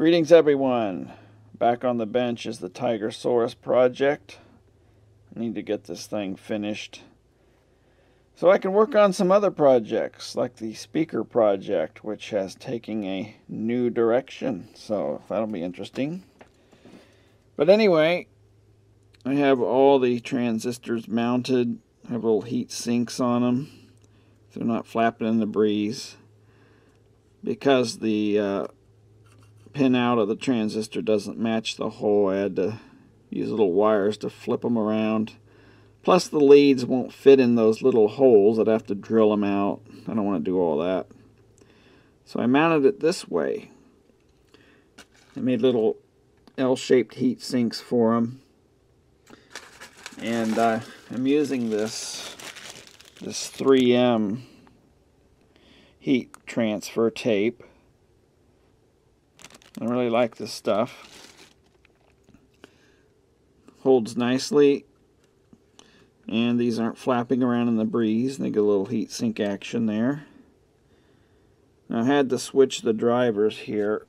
Greetings everyone. Back on the bench is the Tigersaurus project. I need to get this thing finished so I can work on some other projects like the speaker project which has taken a new direction. So that'll be interesting. But anyway, I have all the transistors mounted. I have little heat sinks on them. So they're not flapping in the breeze. Because the uh, pin out of the transistor doesn't match the hole. I had to use little wires to flip them around. Plus the leads won't fit in those little holes. I'd have to drill them out. I don't want to do all that. So I mounted it this way. I made little L-shaped heat sinks for them. And uh, I'm using this, this 3M heat transfer tape. I really like this stuff. Holds nicely. And these aren't flapping around in the breeze. They get a little heat sink action there. Now I had to switch the drivers here.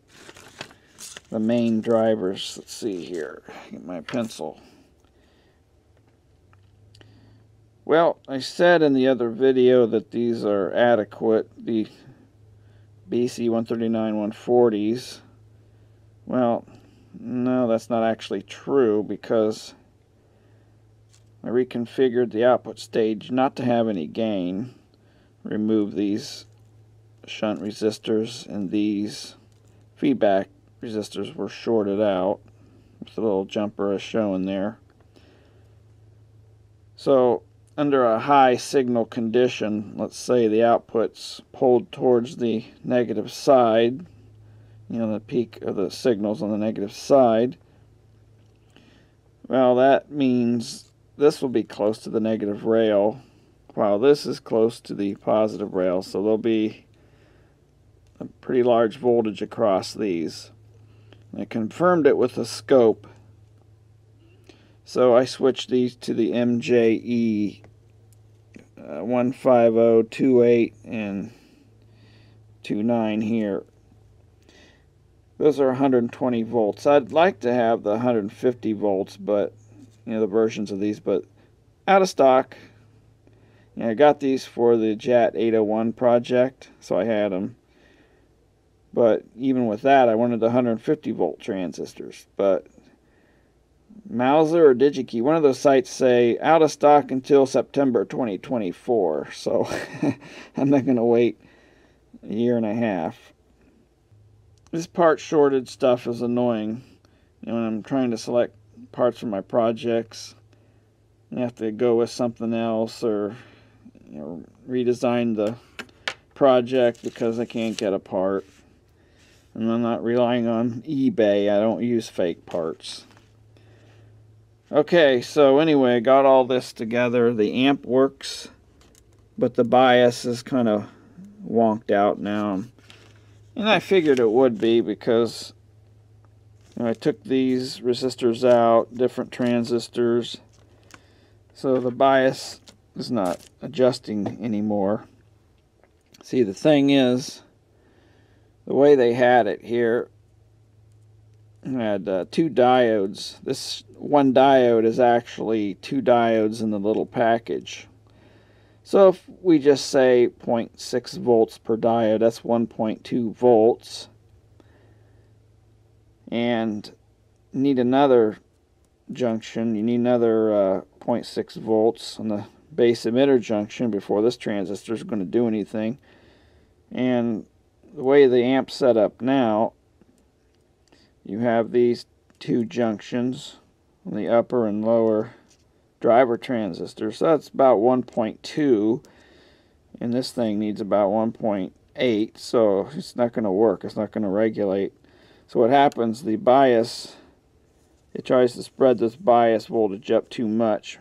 The main drivers. Let's see here. Get my pencil. Well, I said in the other video that these are adequate. The BD 139 140s well, no, that's not actually true because I reconfigured the output stage not to have any gain. Remove these shunt resistors and these feedback resistors were shorted out with a little jumper as shown there. So under a high signal condition, let's say the output's pulled towards the negative side, you know, the peak of the signals on the negative side. Well, that means this will be close to the negative rail, while this is close to the positive rail, so there'll be a pretty large voltage across these. I confirmed it with a scope, so I switched these to the MJE uh, 15028 and 29 here. Those are 120 volts. I'd like to have the 150 volts, but you know the versions of these, but out of stock. I got these for the JAT 801 project, so I had them. But even with that, I wanted the 150 volt transistors. But Mouser or DigiKey, one of those sites say out of stock until September 2024. So I'm not going to wait a year and a half. This part shorted stuff is annoying. You know, when I'm trying to select parts for my projects, I have to go with something else or you know, redesign the project because I can't get a part. And I'm not relying on eBay. I don't use fake parts. Okay, so anyway, I got all this together. The amp works, but the bias is kind of wonked out now. And I figured it would be because I took these resistors out, different transistors, so the bias is not adjusting anymore. See, the thing is, the way they had it here, had uh, two diodes. This one diode is actually two diodes in the little package. So if we just say 0.6 volts per diode, that's 1.2 volts. And need another junction, you need another uh, 0.6 volts on the base emitter junction before this transistor is going to do anything. And the way the amp's set up now, you have these two junctions on the upper and lower driver transistor. So that's about 1.2 and this thing needs about 1.8 so it's not going to work. It's not going to regulate. So what happens, the bias, it tries to spread this bias voltage up too much.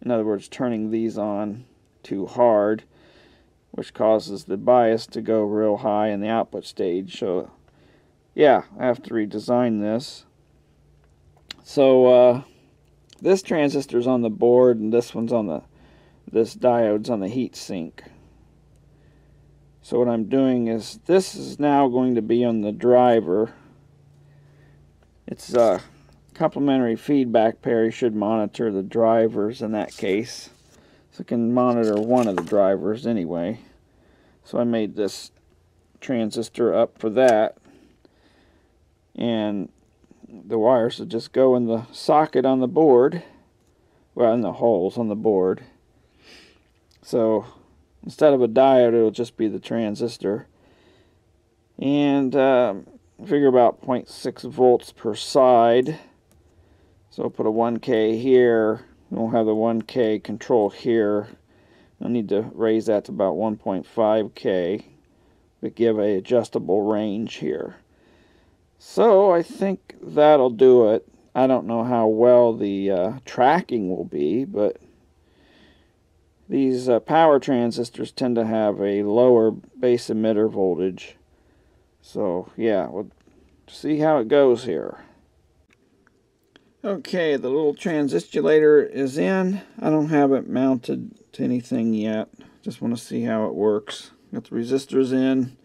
In other words, turning these on too hard, which causes the bias to go real high in the output stage. So yeah, I have to redesign this. So uh, this transistor's on the board and this one's on the this diode's on the heat sink. So what I'm doing is this is now going to be on the driver It's uh, a complementary feedback pair. You should monitor the drivers in that case. So it can monitor one of the drivers anyway. So I made this transistor up for that. And the wires will just go in the socket on the board. Well, in the holes on the board. So instead of a diode, it'll just be the transistor. And um, figure about 0.6 volts per side. So I'll put a 1K here We'll have the 1K control here. I need to raise that to about 1.5K but give a adjustable range here. So I think that'll do it. I don't know how well the uh, tracking will be, but these uh, power transistors tend to have a lower base emitter voltage. So yeah, we'll see how it goes here. Okay, the little transistulator is in. I don't have it mounted to anything yet. Just want to see how it works. Got the resistors in.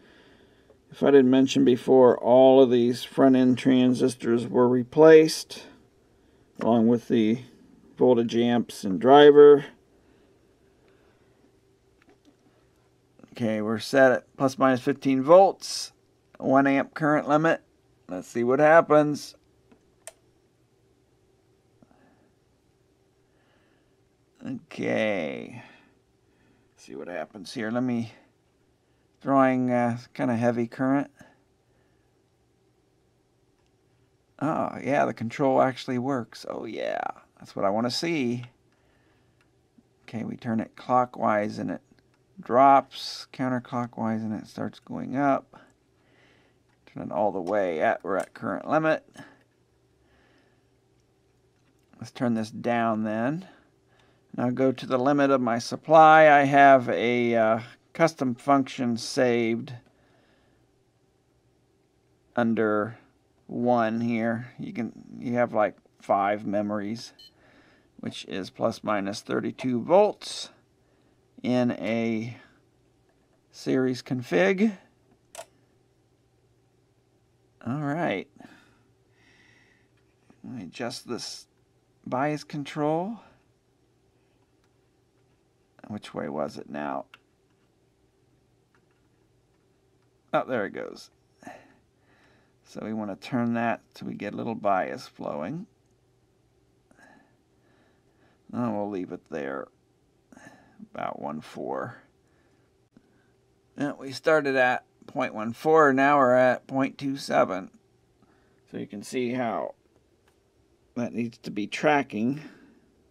If I didn't mention before, all of these front end transistors were replaced along with the voltage amps and driver. Okay, we're set at plus minus 15 volts, 1 amp current limit. Let's see what happens. Okay. Let's see what happens here. Let me drawing uh, kind of heavy current. Oh, yeah, the control actually works. Oh, yeah, that's what I want to see. Okay, we turn it clockwise and it drops, counterclockwise and it starts going up. Turn it all the way at, we're at current limit. Let's turn this down then. Now go to the limit of my supply. I have a uh, custom function saved under one here. You can you have like five memories, which is plus minus 32 volts in a series config. All right. Let me adjust this bias control which way was it now? Oh, there it goes. So we want to turn that so we get a little bias flowing. And we'll leave it there, about 1.4. And we started at 0.14, now we're at 0.27. So you can see how that needs to be tracking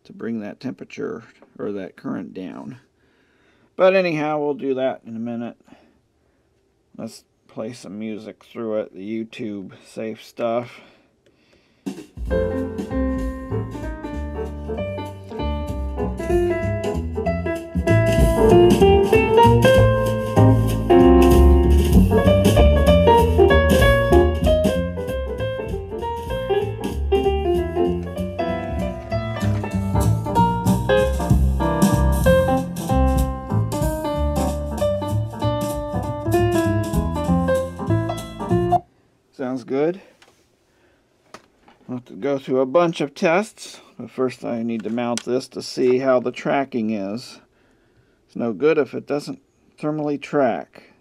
to bring that temperature or that current down. But anyhow, we'll do that in a minute. Let's play some music through it, the YouTube safe stuff. Go through a bunch of tests, but first I need to mount this to see how the tracking is. It's no good if it doesn't thermally track.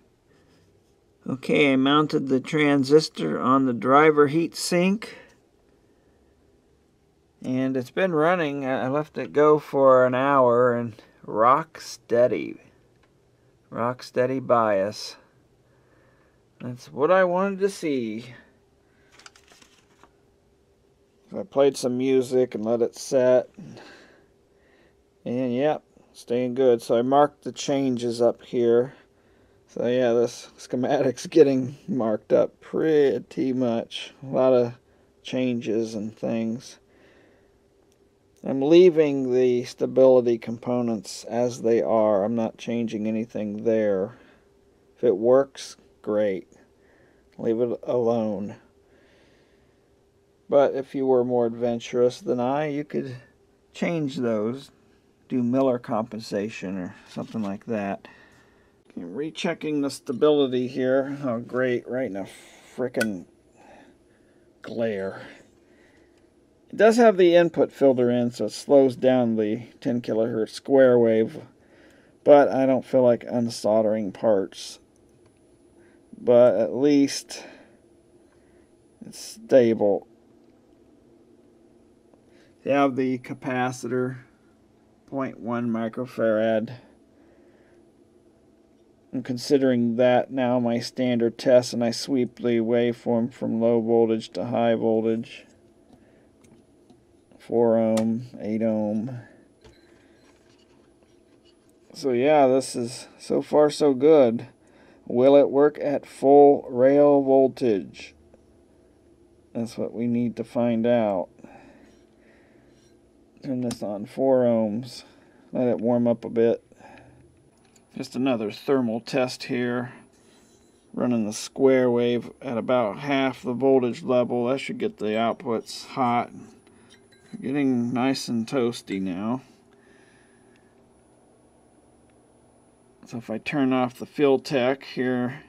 Okay, I mounted the transistor on the driver heatsink. And it's been running. I left it go for an hour and rock steady. Rock steady bias. That's what I wanted to see. I played some music and let it set. And yep, staying good. So I marked the changes up here. So yeah, this schematic's getting marked up pretty much. A lot of changes and things. I'm leaving the stability components as they are. I'm not changing anything there. If it works, great. Leave it alone. But if you were more adventurous than I, you could change those. Do Miller compensation or something like that. Okay, rechecking the stability here. Oh, great. Right in a frickin' glare. It does have the input filter in, so it slows down the 10 kilohertz square wave, but I don't feel like unsoldering parts. But at least it's stable. You have the capacitor, 0.1 microfarad. I'm considering that now my standard test and I sweep the waveform from low voltage to high voltage. 4 ohm, 8 ohm. So yeah, this is so far so good. Will it work at full rail voltage? That's what we need to find out. Turn this on 4 ohms. Let it warm up a bit. Just another thermal test here. Running the square wave at about half the voltage level. That should get the outputs hot. Getting nice and toasty now. So if I turn off the FeelTech here,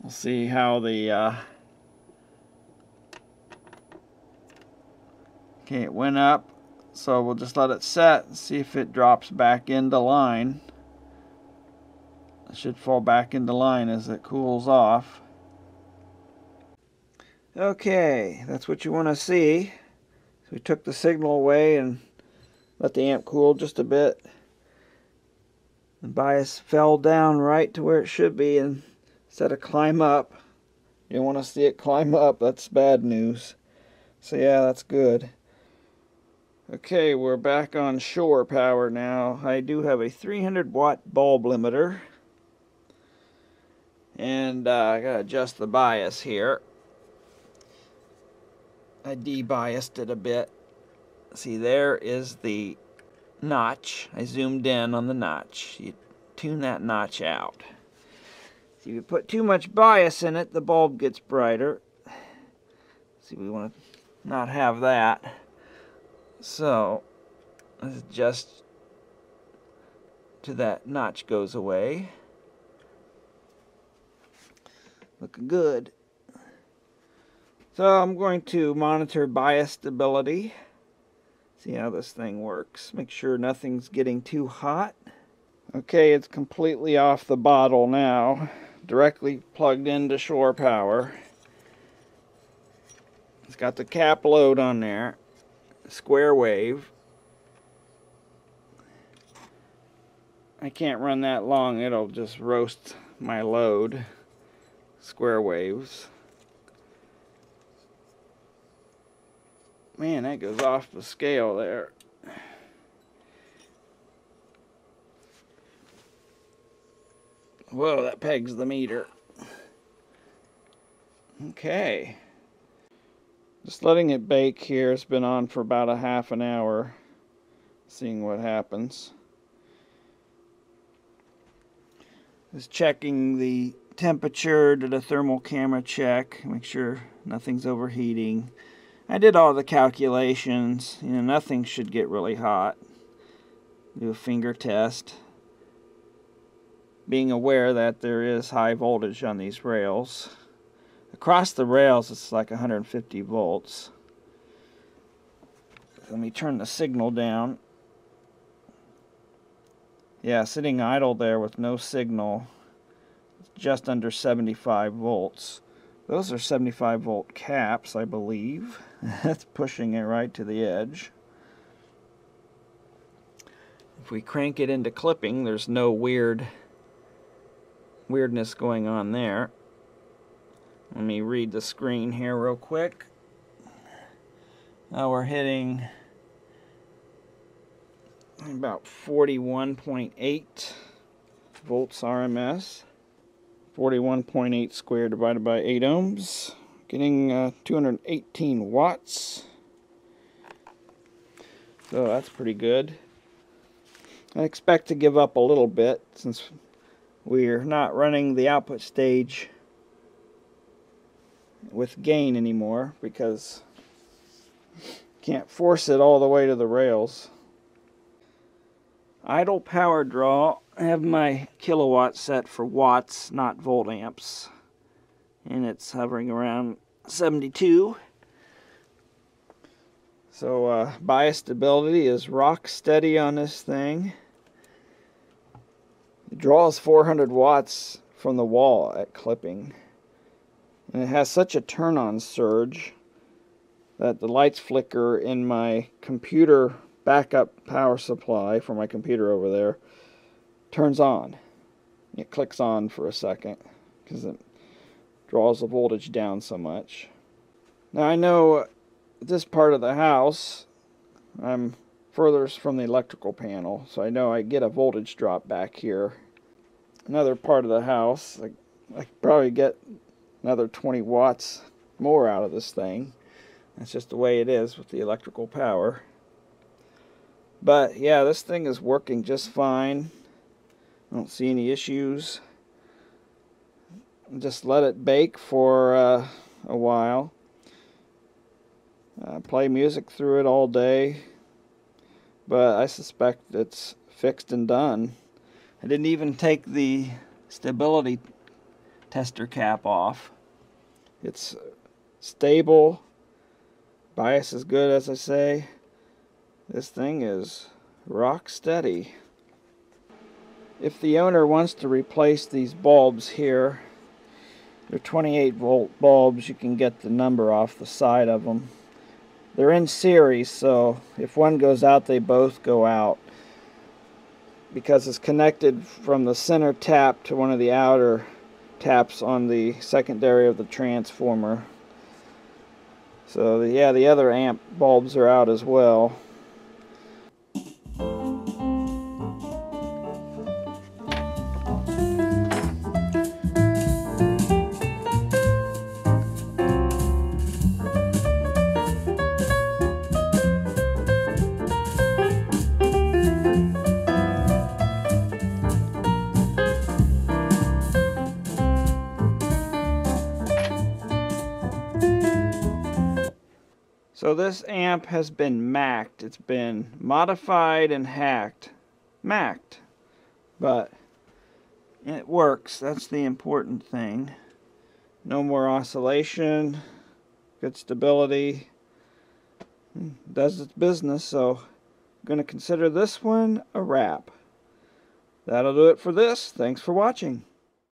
we'll see how the uh, okay it went up so we'll just let it set and see if it drops back into line. It should fall back into line as it cools off. Okay that's what you want to see. So we took the signal away and let the amp cool just a bit. The bias fell down right to where it should be and instead of climb up. You don't want to see it climb up that's bad news. So yeah that's good Okay, we're back on shore power now. I do have a 300 watt bulb limiter. And uh, I gotta adjust the bias here. I debiased it a bit. See, there is the notch. I zoomed in on the notch. You tune that notch out. If you put too much bias in it, the bulb gets brighter. See, we want to not have that. So, let's adjust to that notch goes away. Looking good. So I'm going to monitor bias stability. See how this thing works. Make sure nothing's getting too hot. Okay, it's completely off the bottle now. Directly plugged into shore power. It's got the cap load on there square wave. I can't run that long, it'll just roast my load. Square waves. Man, that goes off the scale there. Whoa, that pegs the meter. Okay. Just letting it bake here. It's been on for about a half an hour. Seeing what happens. Just checking the temperature, did a thermal camera check, make sure nothing's overheating. I did all the calculations, you know, nothing should get really hot. Do a finger test. Being aware that there is high voltage on these rails. Across the rails, it's like 150 volts. Let me turn the signal down. Yeah, sitting idle there with no signal, just under 75 volts. Those are 75 volt caps, I believe. That's pushing it right to the edge. If we crank it into clipping, there's no weird weirdness going on there. Let me read the screen here real quick. Now we're hitting about 41.8 volts RMS. 41.8 squared divided by 8 ohms. Getting uh, 218 watts. So that's pretty good. I expect to give up a little bit since we're not running the output stage with gain anymore because can't force it all the way to the rails. Idle power draw. I have my Kill A Watt set for watts, not volt amps. And it's hovering around 72. So uh, bias stability is rock steady on this thing. It draws 400 watts from the wall at clipping. And it has such a turn on surge that the lights flicker in my computer backup power supply for my computer over there turns on. It clicks on for a second because it draws the voltage down so much. Now I know this part of the house I'm furthest from the electrical panel so I know I get a voltage drop back here. Another part of the house I, I probably get another 20 watts more out of this thing. That's just the way it is with the electrical power. But yeah, this thing is working just fine. I don't see any issues. Just let it bake for uh, a while. Uh, play music through it all day. But I suspect it's fixed and done. I didn't even take the stability tester cap off. It's stable Bias is good, as I say. This thing is rock steady. If the owner wants to replace these bulbs here, they're 28 volt bulbs. You can get the number off the side of them. They're in series, so if one goes out, they both go out. Because it's connected from the center tap to one of the outer taps on the secondary of the transformer. So yeah, the other amp bulbs are out as well. So this amp has been macked. It's been modified and hacked. Macked. But it works. That's the important thing. No more oscillation. Good stability. Does its business. So I'm going to consider this one a wrap. That'll do it for this. Thanks for watching.